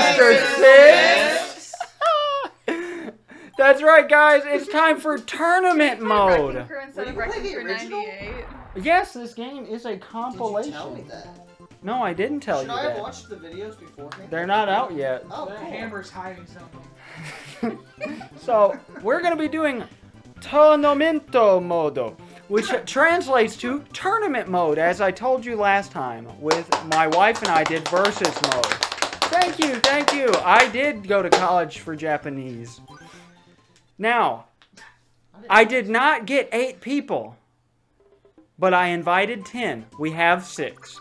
Master Six. That's right, guys. It's time for tournament mode. Wrecking Crew instead of Were you Wrecking playing Crew the original? 98. Yes, this game is a Did you compilation. tell me that? No, I didn't tell Should you I have that. watched the videos beforehand? They're not out yet. Oh, That cool. hammer's hiding something. so we're gonna be doing Tornamento modo, which translates to tournament mode, as I told you last time. With my wife and I did versus mode. Thank you, thank you. I did go to college for Japanese. Now, I did not get eight people, but I invited ten. We have six.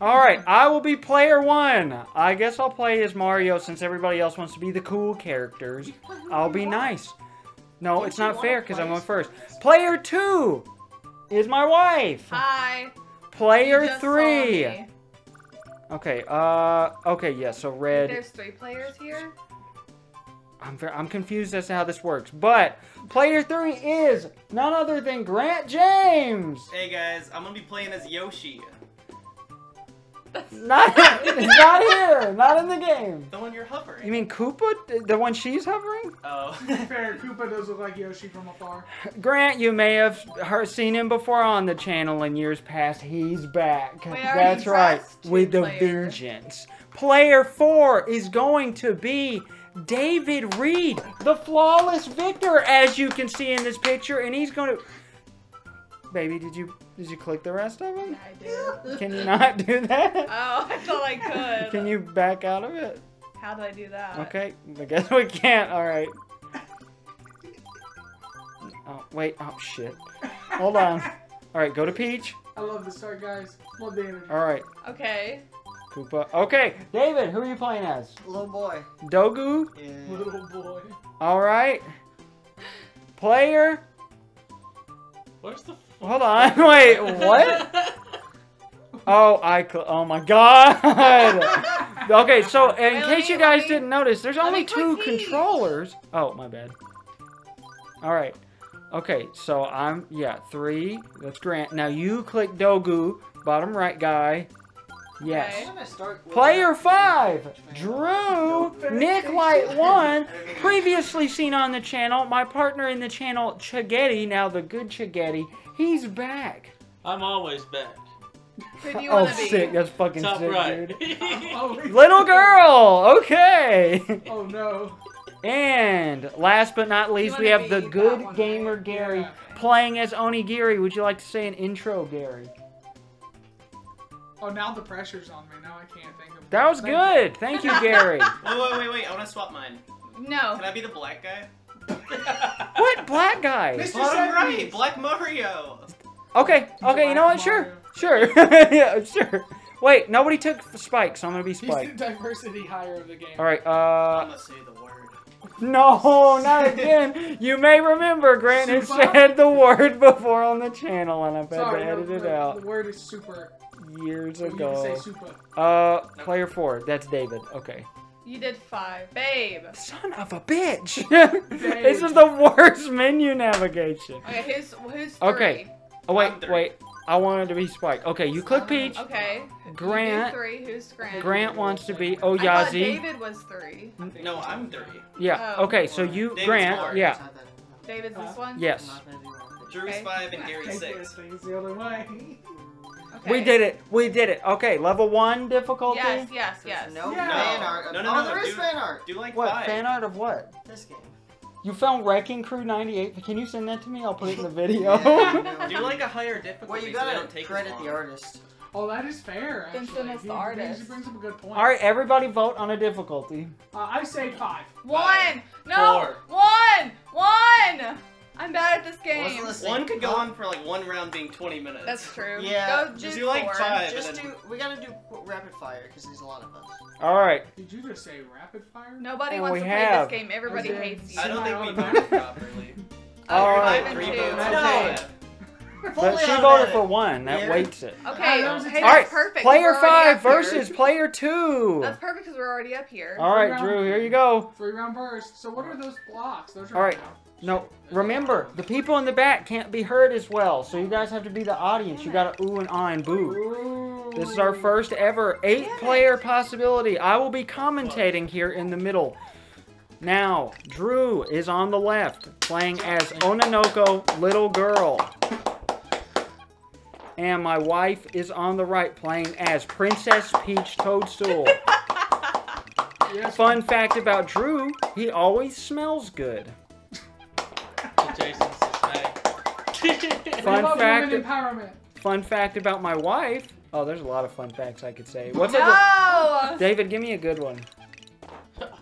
All right, I will be player one. I guess I'll play as Mario since everybody else wants to be the cool characters. I'll be nice. No, it's not fair because I'm going first. Player two is my wife. Hi. Player three. Me. Okay. Uh. Okay. Yeah. So red. There's three players here. I'm ver- I'm confused as to how this works, but player three is none other than Grant James. Hey guys, I'm gonna be playing as Yoshi, Not not here. Not in the game. the one you're hovering. You mean Koopa? The- The one she's hovering? Oh. Fair, Koopa does look like Yoshi from afar. Grant, you may have seen him before on the channel in years past. He's back. We already That's right, dressed two with the players. vengeance. Player four is going to be David Reed, the flawless victor, as you can see in this picture, and he's going to. Baby, did you did you click the rest of them? Yeah, I did. Can you not do that? Oh, I thought I could. Can you back out of it? How do I do that? Okay, I guess we can't. All right. Oh wait. Oh shit. Hold on. All right, go to Peach. I love the start, guys. Love the energy. All right, Okay. Koopa. Okay, David, who are you playing as? Little boy. Dogu. Yeah. Little boy. All right. Player. Where's the? Hold on. Wait. What? Oh, I. Oh my God. Okay, so in Wait, case you guys didn't notice, there's only two controllers. Oh, my bad. All right. Okay, so I'm yeah three. That's Grant. Now you click Dogu, bottom right guy. Yes. Okay. Why don't I start with Player five, Drew Nick Light one, previously seen on the channel. My partner in the channel, Chagetti, now the good Chagetti, he's back. I'm always back. Who do you Oh, be? sick! That's fucking Top sick, right. dude. Little girl. Okay. oh no. And last but not least, we have the good gamer? Gary Yeah. playing as Onigiri. Would you like to say an intro, Gary? Oh, now the pressure's on me. Now I can't think of. That was Thank good. Thank you, Gary. Wait, wait, wait, wait! I want to swap mine. No. Can I be the black guy? what black guy? Mr. Bottom right, Black Mario. Okay, okay, you know what? Black Sure, sure, yeah, sure. Wait, nobody took Spike, so I'm gonna be Spike. He's the diversity hire of the game. All right, Uh. I'm gonna say the word. no, not again. You may remember Grant had Super? said the word before on the channel, and I've had to edit it the, out The word is super. Years You say ago. super. Uh, player four. That's David. Okay. You did five. Babe. Son of a bitch! this is the worst menu navigation. Okay, who's who's three? Okay. Oh wait, I'm wait. I wanted to be Spike. Okay, you click Peach. Okay. Grant- three. Who's Grant? Grant wants to be I thought David was three. No, I'm three. Yeah. Oh. Okay, so you David's Grant. four. Yeah. David's this one. Yes. I'm not gonna do one. Drew's Okay. five and Gary's six. the other way. Okay. We did it. We did it. Okay, level one difficulty. Yes, yes, yes. No Yeah. fan art. No, no, oh, no, there is dude. fan art. Do like What five. fan art of what? This game. You found Wrecking Crew '98. Can you send that to me? I'll put it in the video. Yeah, I know. Do like a higher difficulty Well, you gotta don't take credit the artist. Oh, that is fair. Then Actually, send us he, the artist. he brings up a good point. All right, everybody vote on a difficulty. Uh, I say five. One. No. Four. One. One. I'm bad at this game. One could go Huh? on for like one round being 20 minutes. That's true. Yeah, Go just do do like four. five. Just then- do. We gotta do rapid fire because there's a lot of us. All right. Did you just say rapid fire? Nobody And wants we to play this game. Everybody Is it- hates you. I don't think we Semi-automatic. voted properly. Oh, All five Three votes. No. But she voted automatic. for one. That Yeah. weights it. Okay. Hey, All right. Perfect. Player five up here. versus player two. That's perfect because we're already up here. All right, Drew. Here you go. Three round burst. So what are those blocks? Those are All right. No, remember, the people in the back can't be heard as well, so you guys have to be the audience. You gotta ooh and ah and boo. Ooh. This is our first ever eight player possibility. I will be commentating here in the middle. Now, Drew is on the left, playing as Onnanoko Little Girl. And my wife is on the right, playing as Princess Peach Toadstool. Fun fact about Drew, he always smells good. To Jason's dismay. Fun Love fact- women empowerment. Fun fact about my wife. Oh, there's a lot of fun facts I could say. What's a No! David, give me a good one.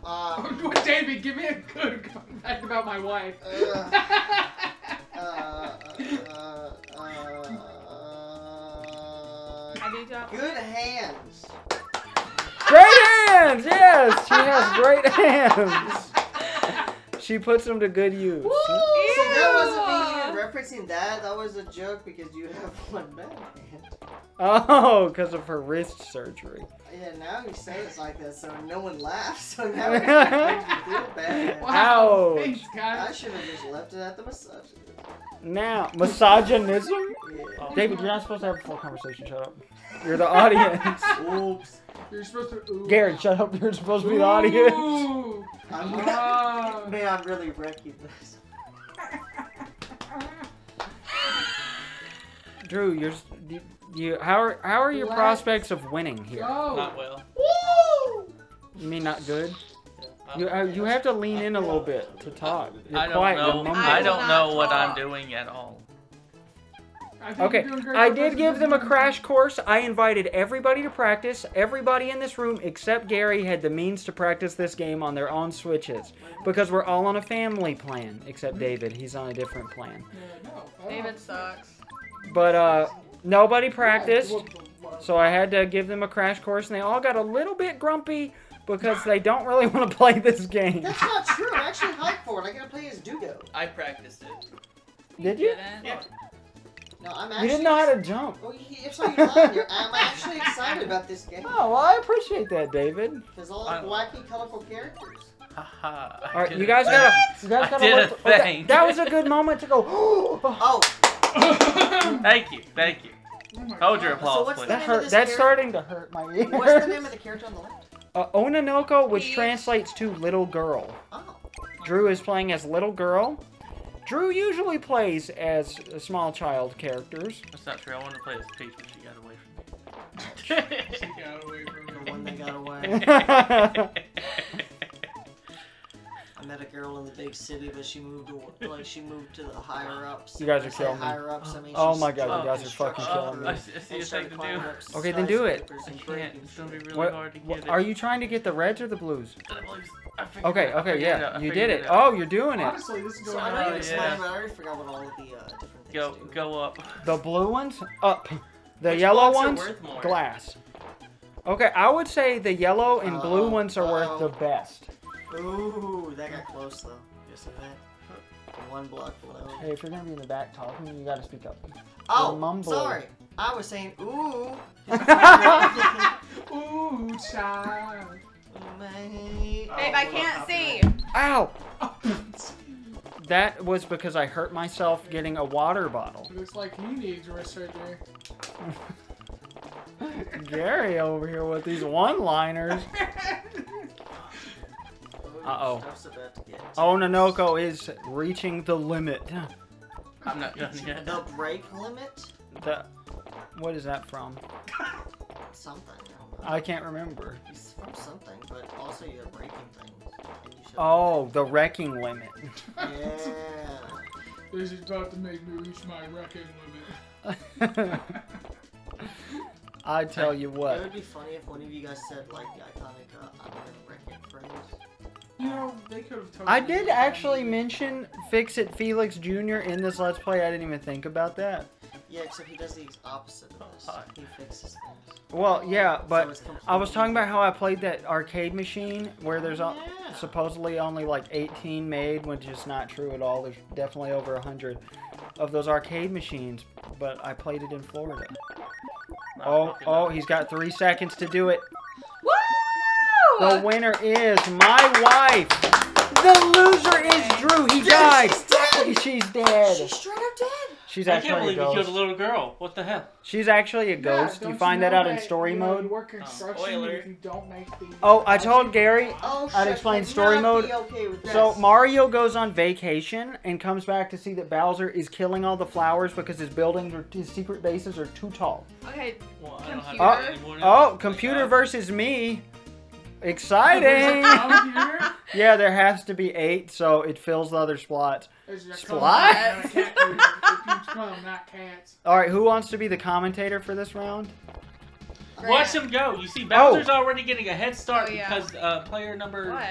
Uh, David, give me a good fact about my wife. uh, uh, uh, I do job. good hands. Great hands! Yes, she has great hands. She puts them to good use. See, that wasn't me referencing that. That was a joke because you have one bad hand. Oh, because of her wrist surgery. Yeah, now you say it's like that, so no one laughs. So now it makes me feel bad. Wow. Ouch. Thanks, I should have just left it at the massage. Now, misogynism? Yeah. David, you're not supposed to have a full conversation. Shut up. You're the audience. Oops. You're supposed to. Ooh. Garrett, shut up. You're supposed to be the audience. Ooh. I'm, Ah. man, I'm really wrecking this. Drew, you're you, you how are how are your Relax. prospects of winning here? Not Go. well. You mean not good? You uh, you have to lean in a little bit to talk. You're I don't quiet. Know. I don't know what I'm doing at all. I Okay, you're doing great I did give them a crash course. I invited everybody to practice. Everybody in this room except Gary had the means to practice this game on their own switches because we're all on a family plan except David. He's on a different plan. No, David sucks. But uh nobody practiced. So I had to give them a crash course and they all got a little bit grumpy because they don't really want to play this game. That's not true. I'm actually hyped for it. I gotta play as Dugo. I practiced it. Did you? Didn't. Yeah. No, I'm You didn't know how to jump. Oh, he- if so, you're lying. You're, I'm actually excited about this game. Oh, well, I appreciate that, David. There's all I- wacky, colorful characters. Haha. I All right, you guys gotta, you guys gotta did a look. oh, that, thing. that was a good moment to go. Oh, Thank you. Thank you. Oh my Hold your applause, what's please. that hurt. That's character? starting to hurt my ears. what's the name of the character on the left? Uh, Onnanoko, which translates to little girl. Oh, Drew is playing as little girl. Drew usually plays as uh, small child characters. That's not true. I wanted to play as Peach, but she got away from me. She got away from the one that got away. I met a girl in the big city, but she moved to like she moved to the higher ups. You guys are killing me. higher ups. I mean Oh my God, you guys are fucking construction killing me. I and see I see a thing started to climbing do. up Okay, then do it. skyscrapers I and can't. breaking It's gonna be really What, hard to what- get it. are you trying to get the reds or the blues? I figured Okay. I okay, yeah, it out. I you did it. out. Oh, you're doing it. Honestly, this is So going I on. don't Oh, even yeah. I already forgot what all of the uh, different things Go do. go up. The blue ones up. The Which yellow ones glass. Okay, I would say the yellow and blue Uh-oh, ones are worth uh-oh. the best. Ooh, that got close though. You see that? One block below. Hey, if you're gonna be in the back talking, you gotta speak up. Oh, mumbling. sorry. I was saying ooh. Ooh, child. Mate. Babe, I can't oh, see. Ow! That was because I hurt myself getting a water bottle. Looks like he needs wrist surgery. Gary over here with these one-liners. Uh-oh. I was about to get Onnanoko is reaching the limit. I'm not done yet. the break limit. The, what is that from? Something. I. I can't remember. It's from something, but also you're breaking things. You Oh, the wrecking limit. Yeah. This is about to make me reach my wrecking limit. I tell you what. It would be funny if one of you guys said like the iconic uh, I'm gonna wreck it phrase. You know, they could have totally I did actually that. mention Fix It Felix Jr. in this Let's Play. I didn't even think about that. Yeah, except he does the opposite of this. Oh, hi. He fixes things. Well, yeah, but it's I was talking about how I played that arcade machine where oh, there's al- Yeah. supposedly only like 18 made, which is not true at all. There's definitely over 100 of those arcade machines, but I played it in Florida. Not Oh, oh, he's got three seconds to do it. Woo! The winner is my wife. The loser is Drew. He died. She's dead. She's straight up dead. She's I can't actually a believe you killed a ghost. little girl. What the hell? She's actually a ghost. Yeah, you don't find know that out in story you know, mode. You work oh, construction spoiler. if you don't make the. Oh, I oh, told Gary. Oh, I'd explain story mode. okay So. Mario goes on vacation and comes back to see that Bowser is killing all the flowers because his buildings or his secret bases are too tall. Okay, Well, I don't have Computer? to. Oh, computer uh, versus me. Exciting! Yeah, there has to be eight, so it fills the other spots. It's Splat? cat food. It keeps cum, not cats. All right, who wants to be the commentator for this round? Watch him go. You see, Bowser's already getting a head start Oh, yeah. because uh, player number what?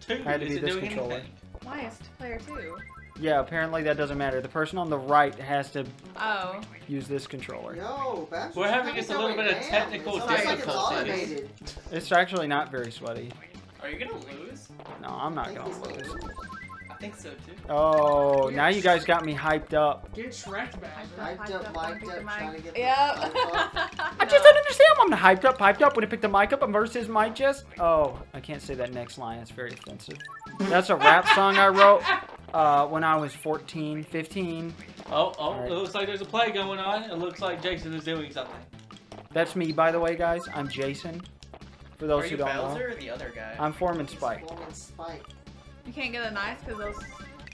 two Had to isn't this doing controller. anything. Why is player two? Yeah, apparently that doesn't matter. The person on the right has to Oh. use this controller. Yo, Bowser's We're having just a little bit of technical It's it's difficulties. It's actually not very sweaty. Are you gonna lose? No, I'm not gonna he's lose. gonna I think so too. Oh, now you guys got me hyped up. Get Shrek Bowser. Hyped up, mic'd up, trying to get the Yep. mic on. I just don't understand. why I'm hyped up, hyped up when I picked the mic up versus my just. Oh, I can't say that next line. It's very offensive. That's a rap song I wrote uh, when I was 14, 15. Oh, oh, Alright. it looks like there's a play going on. It looks like Jason is doing something. That's me, by the way, guys. I'm Jason. For those Are who don't Bowser know, or the other guy? I'm Foreman He's Spike. Foreman Spike. You can't get a knife because those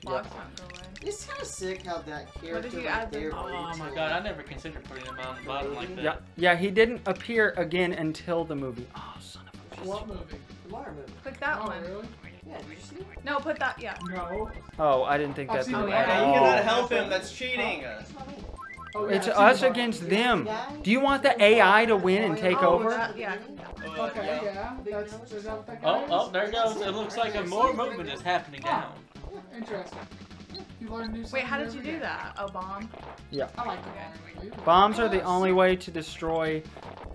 blocks don't go away. It's kind of sick how that character you right add there. them? Oh my god, I never considered putting him on the bottom like that. Yeah, yeah. He didn't appear again until the movie. Oh, son of a. What movie? The Mario movie. Click that oh, one. really? Yeah, did you see it? No, put that. Yeah. No. Oh, I didn't think I've that seen the at movie. Yeah, you cannot help him. That's cheating. That's not me. Oh, yeah, It's us the against Is them. that? Do you want the AI to win and take Oh, over? that- yeah. Uh, Okay, yeah. yeah. That's, that what Oh, oh, there it goes. It looks like a more movement is happening down. Interesting. You learn new Wait, how did you do day. that? Oh, bomb. Yeah. I like the Mario. Bombs are the only way to destroy.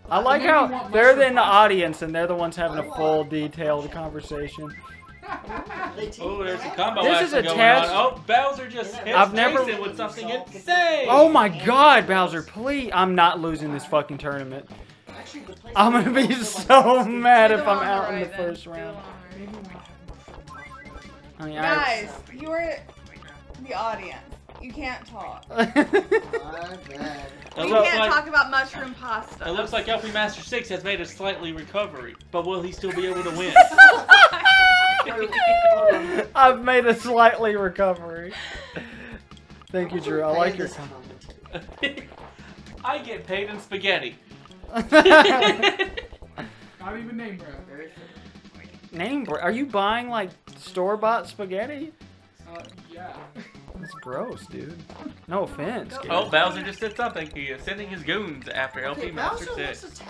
I like how they're in the audience and they're the ones having a full, want- detailed conversation. They teach Oh, there's a combo This is action a going test. on. Oh, Bowser just hits I've never- Jason with something insane. Oh my god, Bowser, please. I'm not losing this fucking tournament. Actually, the place I'm gonna be so mad if I'm out in the first round. one on right. Maybe we'll have mushroom pasta. I mean, Guys, you are the audience. You can't talk. I... My bad. It We looks can't like- talk about mushroom pasta. It looks like LP Master 6 has made a slightly recovery, but will he still be able to win? I've made a slightly recovery. Thank you, Drew. I like your comment. I get paid in spaghetti. Not even name brand. Name br- Are you buying like store bought spaghetti? Uh, yeah. That's gross, dude. No offense. Go- Oh, Bowser just said something. He is sending his goons after LP Okay, Master Bowser 6.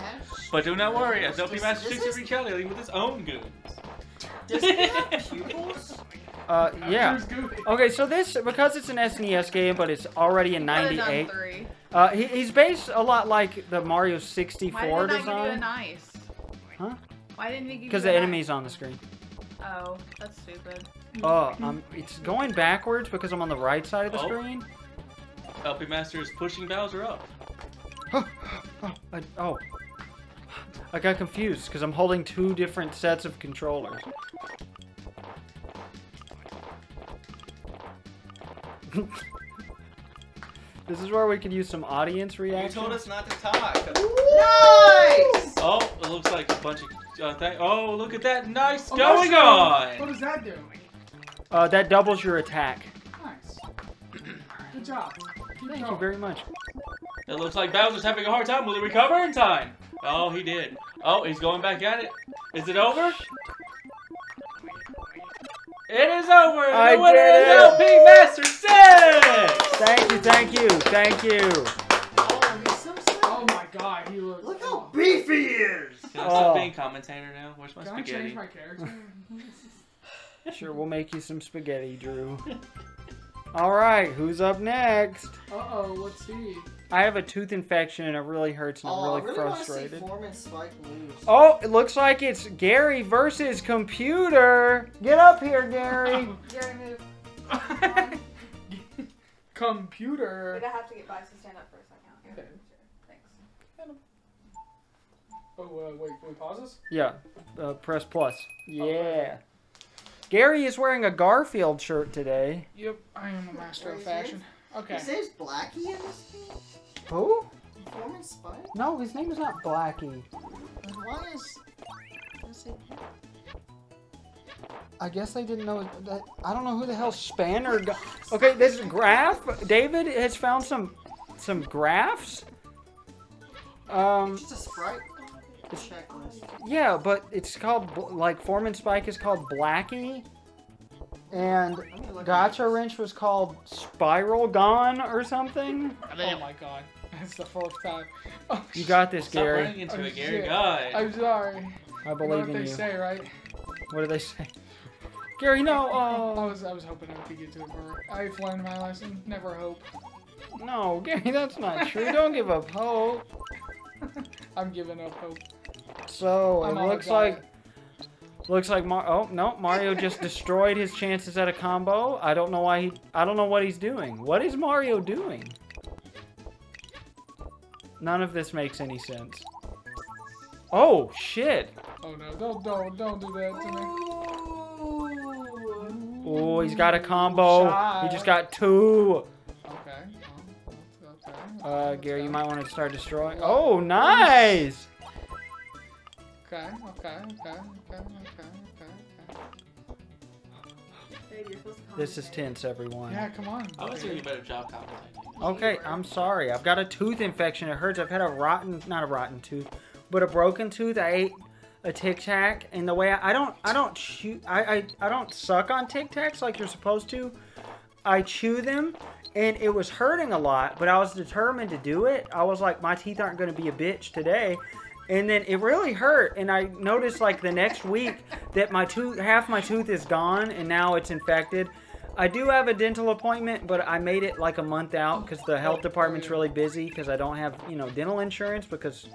But do not worry, as LP Does- Master does 6 is this- retaliating with his own goons. Does he have pupils? Uh, yeah. Okay, so this because it's an SNES game, but it's already in '98. Uh, he, he's based a lot like the Mario Why 64 did not give you a design nice? Huh? Why didn't he give you because the nice? enemy's on the screen. Oh, that's stupid. Oh, um, it's going backwards because I'm on the right side of the Oh. screen. LP Master is pushing Bowser up. Oh, I, oh. I got confused because I'm holding two different sets of controllers. this is where we could use some audience reaction. You told us not to talk. Nice! Oh, it looks like a bunch of. Uh, th- oh, look at that nice Oh, going mushroom. What on! does that do? Uh, that doubles your attack. Nice. Good job. Keep Thank going. you very much. It looks like Bowser's having a hard time. Will he recover in time? Oh, he did. Oh, he's going back at it. Is it over? It is over! I the winner did is LP Master 6! Thank you, thank you, thank you. Oh, he's so sad. Oh my god, he looks. Look how beefy he is! Can I stop Oh. being commentator now? Where's my Can I change my character? Sure, we'll make you some spaghetti, Drew. All right, who's up next? uh oh, let's see. I have a tooth infection and it really hurts and I'm Oh, I really really want to see frustrated. Foreman Spike lose. Oh, it looks like it's Gary versus computer. Get up here, Gary. Gary, move. Computer. I have to get Bryce to stand up for a second? Okay. Thanks. Oh, uh, wait, can we pause this? yeah, uh, press plus. Yeah. Gary is wearing a Garfield shirt today. Yep, I am a master of fashion. Okay. His name's Blackie in this game? Who? Performance Spike? No, his name is not Blackie. Then why is... is it- I guess they didn't know that. I don't know who the hell Spanner. Go- okay, this graph. David has found some some graphs. Um, Just a sprite checklist. yeah, but it's called bl- like Foreman Spike is called Blackie, and Let me look at Gotchawrench was called Spiral Gone or something. Oh my god. That's the fourth time. Oh, You got this, Stop Gary. running into Oh, it, Gary. shit. God. I'm sorry. I You know believe what in they you. say, right? What do they say? Gary, no. I Oh, was I was hoping I could get to it, but I've learned my lesson. Never hope. no, Gary, that's not true. Don't give up hope. I'm giving up hope. So I'm it looks like looks like Mar- oh no Mario just destroyed his chances at a combo. I don't know why he I don't know what he's doing. What is Mario doing? None of this makes any sense. Oh shit! Oh no! Don't don't don't do that to me. Oh, he's got a combo. He just got two. Okay. okay. Uh, Gary, you might want to start destroying. Oh, nice! Okay. Okay. Okay. Okay. Okay. Okay. Babe, you're supposed to This is tense, everyone. Yeah. Come on. I was doing a better job commentating. Okay, I'm sorry. I've got a tooth infection. It hurts. I've had a rotten, not a rotten tooth, but a broken tooth. I ate a Tic Tac, and the way I, I don't, I don't chew, I, I, I don't suck on Tic Tacs like you're supposed to. I chew them, and it was hurting a lot, but I was determined to do it. I was like, my teeth aren't going to be a bitch today. And then it really hurt, and I noticed like the next week that my tooth, half my tooth is gone, and now it's infected. I do have a dental appointment, but I made it like a month out because the health department's really busy because I don't have, you know, dental insurance because,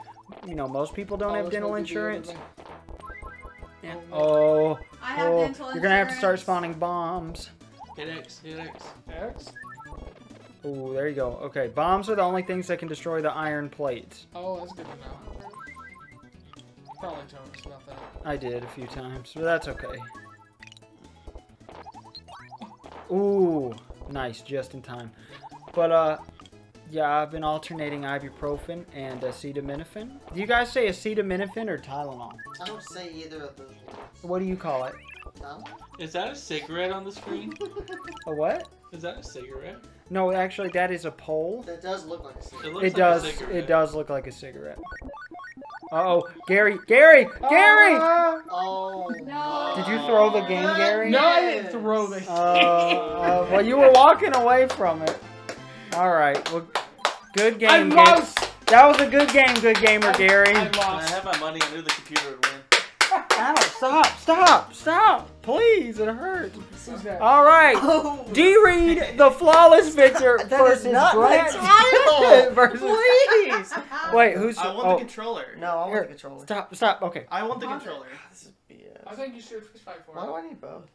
you know, most people don't Oh, have dental might be the other insurance. thing. And- oh, I have oh, dental you're gonna have to start spawning bombs. Hit X, hit X. X. Oh, there you go. Okay, bombs are the only things that can destroy the iron plates. Oh, that's good to know. Probably told us about that. I did a few times, but that's okay. Ooh, nice, just in time. But uh, yeah, I've been alternating ibuprofen and acetaminophen. Do you guys say acetaminophen or Tylenol? I don't say either of those words. What do you call it? No? Is that a cigarette on the screen? A what? Is that a cigarette? No, actually, that is a pole. That does look like a cigarette. looks It like does. A cigarette. It does look like a cigarette. Uh oh, Gary, Gary, Gary! Ah! Oh, No. Did you throw the game, Gary? No, I didn't throw the. Uh, uh, well, you were walking away from it. All right. Well, good game. I lost. That was a good game, good gamer, Gary. I Can I lost. have my money? I knew the computer would win. Ow, stop, stop, stop. Please, it hurts. All right. Oh. D-Reed the flawless victor versus is not my title. versus... Please. Wait, who's. I want oh, the controller. No, I want Here, the controller. Stop, stop. Okay. I want the controller. This is BS. I think you should fish fight for Why do. I need both?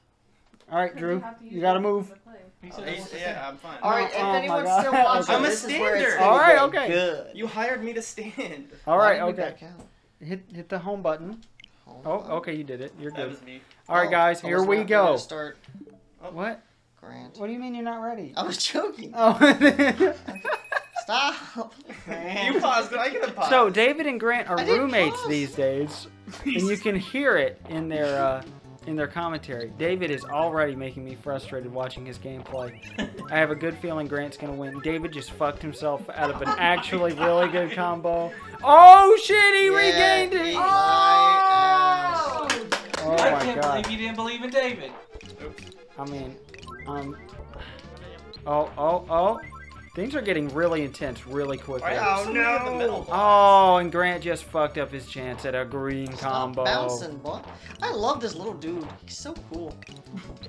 All right, Drew. have to use You gotta move. to play. He Oh, said he he's- wants to Yeah, I'm fine. All right, Oh, if anyone's God. still watching, I'm a this is where it's standard. All right, okay. Good. You hired me to stand. All Why right, did we okay. Hit hit the home button. Hold Oh, on. okay, you did it. You're That good. was me. All right, Oh, guys, I here we go. to Start What? Grant. What do you mean you're not ready? I was joking. Oh. Stop. You paused it. I could have paused. so David and Grant are roommates pause. these days, and you can hear it in their uh, in their commentary. David is already making me frustrated watching his gameplay. I have a good feeling Grant's gonna win. David just fucked himself out of an actually really good combo. Oh shit! He Yeah, regained it. my ass. Oh I my can't god. believe you didn't believe in David. Oops. I mean, um. Oh oh oh! Things are getting really intense really quickly. Oh, oh, no. The Oh, and Grant just fucked up his chance at a green Stop combo. bouncing, boy. I love this little dude. He's so cool.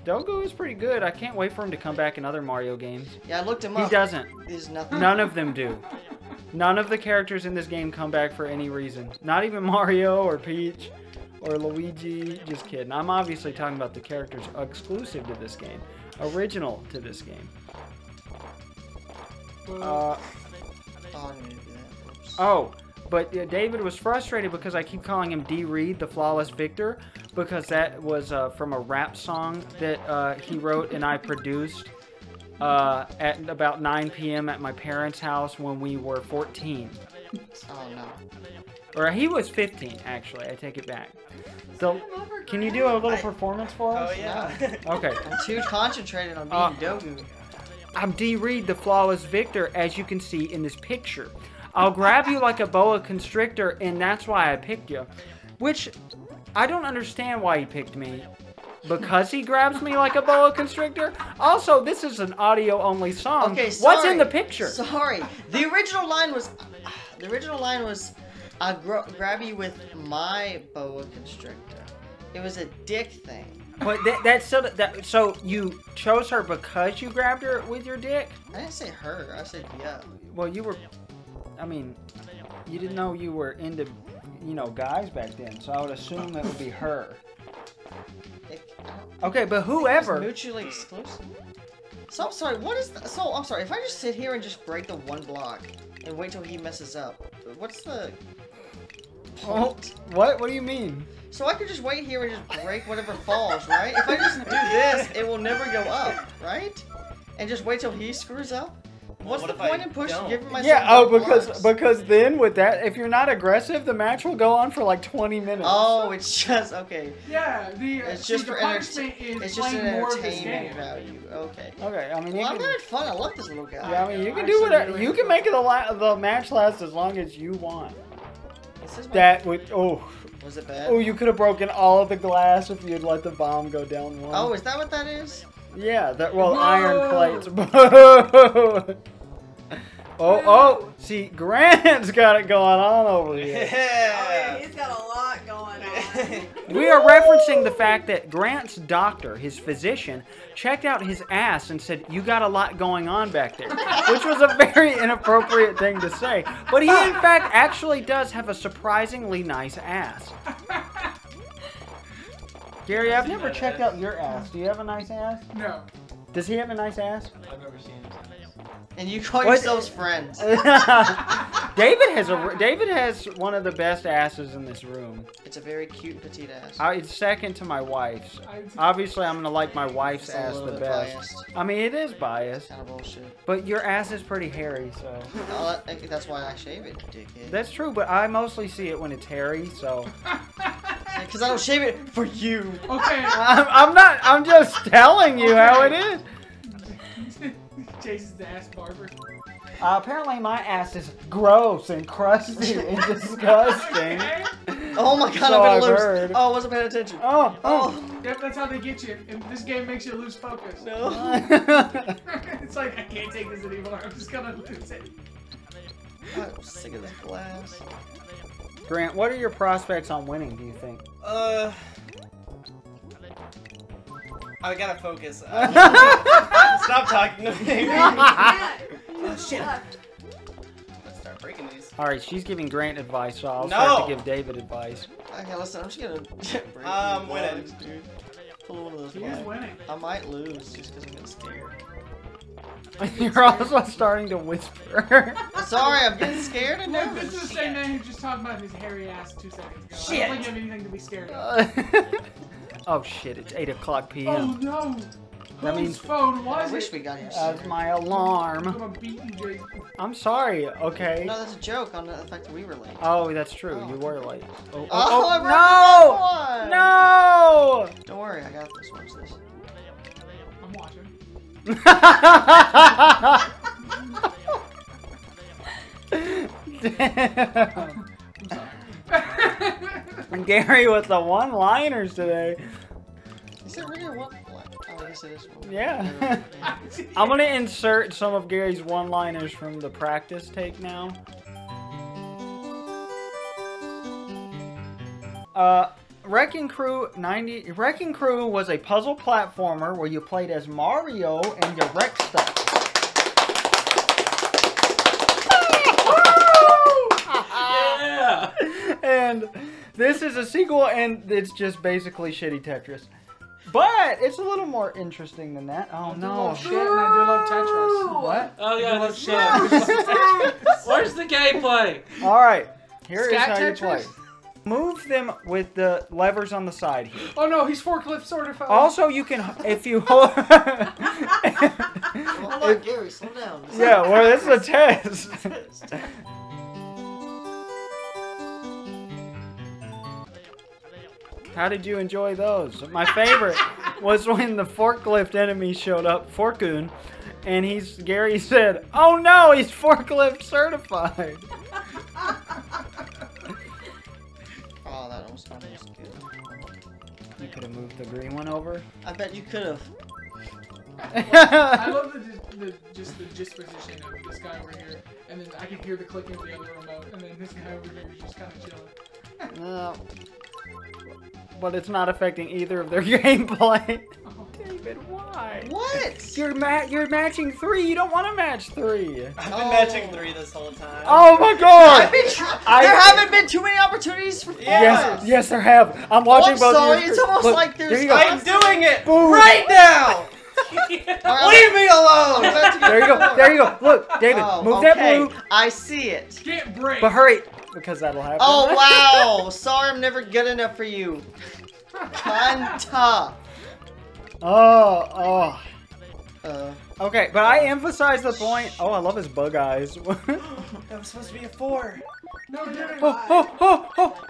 Dogu is pretty good. I can't wait for him to come back in other Mario games. Yeah, I looked him He up. He doesn't. There's nothing. None of them do. None of the characters in this game come back for any reason. Not even Mario or Peach or Luigi. Just kidding. I'm obviously talking about the characters exclusive to this game, original to this game. Uh, Oh, I need to do that. Oops. oh, but uh, David was frustrated because I keep calling him D Reed, the flawless victor, because that was uh, from a rap song that uh, he wrote and I produced uh, at about 9 p.m. at my parents' house when we were 14. Oh no. Or he was 15, actually. I take it back. So, can you do a little I- performance for us? Oh us? yeah. Okay. I'm too concentrated on being Uh, Dogu. Um, I'm D Reed, the flawless victor, as you can see in this picture. I'll grab you like a boa constrictor, and that's why I picked you. Which, I don't understand why he picked me. Because he grabs me like a boa constrictor? Also, this is an audio only song. Okay, What's in the picture? Sorry. The original line was, the original line was, I gr- grab you with my boa constrictor. It was a dick thing. But that, that's so that so you chose her because you grabbed her with your dick? I didn't say her. I said yeah. Well, you were. I mean, you didn't know you were into, you know, guys back then, so I would assume it would be her. It, I don't Okay, but think it was whoever. mutually exclusive. So I'm sorry. What is the, so? I'm sorry. If I just sit here and just break the one block and wait till he messes up, what's the Oh, what? What do you mean? So I could just wait here and just break whatever falls, right? If I just do this, it will never go up, right? And just wait till he screws up. What's what the if I point in pushing, don't? giving myself? Yeah. Oh, because blocks? because then with that, if you're not aggressive, the match will go on for like 20 minutes. Oh, it's just okay. Yeah, the uh, It's see, just the for punishment entertainment. is It's just an playing more of this entertainment value. Okay. Okay. I mean, you Well, I'm can. having fun. I love this little guy. Yeah, I mean, you can I do whatever. really You can make it the the match last as long as you want. This is my- That would. Oh. Was it bad? Oh, you could have broken all of the glass if you'd let the bomb go down one. Oh, is that what that is? Yeah, that well, Whoa. iron plates. oh, oh, see, Grant's got it going on over here. Yeah. Oh, he's got a lot going on. We are referencing the fact that Grant's doctor, his physician, checked out his ass and said, "You got a lot going on back there," which was a very inappropriate thing to say. But he, in fact, actually does have a surprisingly nice ass. Gary, I've never checked out your ass. Do you have a nice ass? No. Does he have a nice ass? I've never seen him. And you call What? yourselves friends. David has a David has one of the best asses in this room. It's a very cute petite ass. I, it's second to my wife's. I, Obviously, I'm gonna like my wife's It's ass the best. biased. I mean, it is biased, Kind of bullshit. but your ass is pretty hairy, so Oh, that- that's why I shave it, dickhead. that's true. But I mostly see it when it's hairy, so Because I don't shave it for you. okay. I'm, I'm not. I'm just telling you how it is. Jason's the ass barber. Uh, apparently, my ass is gross and crusty and disgusting. Okay. Oh my god, So I'm I've gonna lose. heard. Oh, I wasn't paying attention. Oh, Oh, Yep, that's how they get you. And this game makes you lose focus. no. oh. it's like I can't take this anymore. I'm just gonna lose it. I'm sick of this glass. Grant, what are your prospects on winning? Do you think? Uh. I gotta focus. Uh, stop talking to me. oh shit. Let's start breaking these. All right, she's giving Grant advice, so I'll No. start to give David advice. Okay, listen, I'm just gonna break I'm these um, winning. blocks, dude. Pull one of those He is winning. I might lose just because I'm getting scared. You're also starting to whisper. Sorry, I'm getting scared and Look, this is the same man who just talked about his hairy ass two seconds ago. I don't think you have anything to be scared of. oh shit! It's eight o'clock p.m. Oh p.m. no! That Whose means- phone I wish it? we got here That's sooner. my I'm alarm. gonna beat you, I'm sorry. Okay. No, that's a joke on the fact that we were late. Oh, that's true. Oh. You were late. Oh, Oh, I oh, rubbed no! it on. Don't worry, I got this. Watch this. I'm watching. Damn. I'm sorry. Gary with the one-liners today. Is it really one? Yes, it is. one. Yeah. I'm gonna insert some of Gary's one-liners from the practice take now. Uh, Wrecking Crew 90. Wrecking Crew was a puzzle platformer where you played as Mario and you wrecked stuff. Yeah. and this is a sequel, and it's just basically shitty Tetris. But it's a little more interesting than that. Oh no! love shit, and I do love Tetris. What? Oh yeah, love that's shit. Where's the gameplay? All right. Here is Scat how you play. Move them with the levers on the side here. Oh no, he's forklift certified. Also, you can if you hold. Hold on, Gary, slow down. yeah, well, this is a test. How did you enjoy those? My favorite was when the forklift enemy showed up, Forkun, and he's Gary said, "Oh no, he's forklift certified." Oh, that almost almost good. You could have moved the green one over. I bet you could have. I love the, dis- the just the disposition of this guy over here, and then I can hear the clicking of the other remote, and then this guy over here is just kind of chilling. No. But it's not affecting either of their gameplay. Oh. David, why? What? You're ma- you're matching three. You don't want to match three. I've been Oh. matching three this whole time. Oh my god! I've been I- there haven't been too many opportunities for Yeah. Yes, yes, there have. I'm watching I'm both. sorry, of your it's almost Look, like there's- There you go. I'm doing it Boom. right now. Leave me alone. There you go. There you go. Look, David, Oh, move okay. that blue. I see it. Can't break. But hurry, because that'll happen. Oh wow! Sorry, I'm never good enough for you. Kanta. Oh, oh. Uh, Okay, but I emphasize the point. Oh, I love his bug eyes. oh, That was supposed to be a four. no, damn it. oh, oh, oh.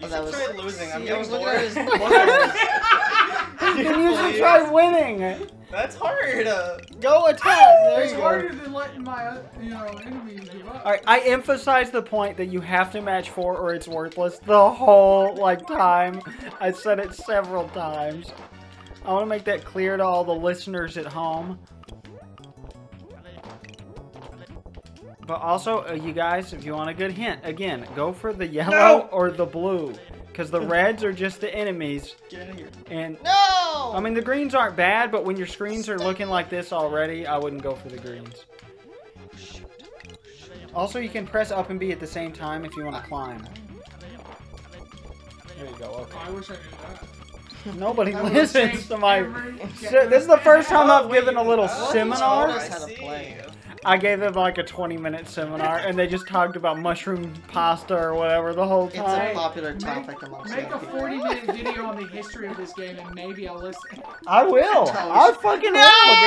You Oh, that should was- try losing. I'm getting bored. at his buttons. Then you should try winning. That's hard. Go attack. There It's you go. harder than letting my uh, you know enemies give up. All right, I emphasize the point that you have to match four or it's worthless the whole like time. I said it several times. I want to make that clear to all the listeners at home. But also, uh, you guys, if you want a good hint, again, go for the yellow No! or the blue, because the reds are just the enemies, get in here. and No. I mean the greens aren't bad, but when your screens are looking like this already, I wouldn't go for the greens. Also, you can press up and B at the same time if you want to climb. There you go. Okay. I wish I knew that. Nobody I listens to my. this is the first time Oh, I've given a wait, little seminar. Us I how to see. play. I gave them like a 20 minute seminar, and they just talked about mushroom pasta or whatever the whole time. It's a time. popular Make, topic amongst make young a 40 minute video on the history of this game and maybe I'll listen. I will. I fucking No! will,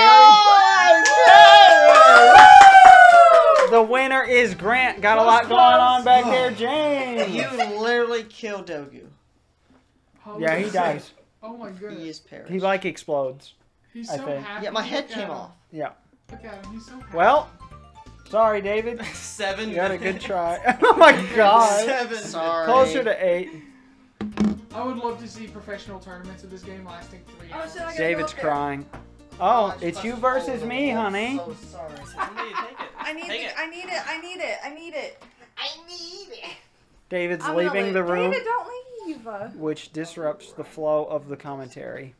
Gary. The winner is Grant. Got a lot going on back there, James. You literally killed Dogu. Holy Yeah, he dies. Oh my god. He is perished. He like explodes. He's I so think. happy. Yeah, my head Look came off. Yeah. Look at him. He's so happy. Well, sorry, David. Seven. You had a good try. oh my god. Seven. Sorry. Closer to eight. I would love to see professional tournaments of this game lasting three oh, hours. shit, I gotta David's go crying. Oh, it's you versus me, honey. So sorry. Somebody take it. I need it. it. I need it. I need it. I need it. I need it. David's I'm leaving leave. the room, David, don't leave. which disrupts the flow of the commentary.